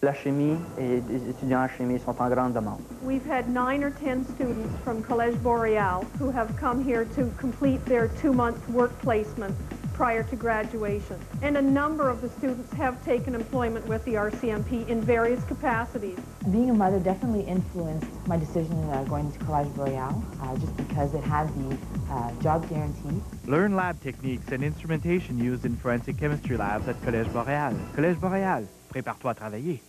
La chimie et les étudiants en chimie sont en grande demande. We've had nine or ten students from Collège Boreal who have come here to complete their two-month work placement prior to graduation. And a number of the students have taken employment with the RCMP in various capacities. Being a mother definitely influenced my decision uh, going to Collège Boreal, uh, just because it had the uh, job guarantee. Learn lab techniques and instrumentation used in forensic chemistry labs at Collège Boréal. Collège Boréal, prépare-toi à travailler.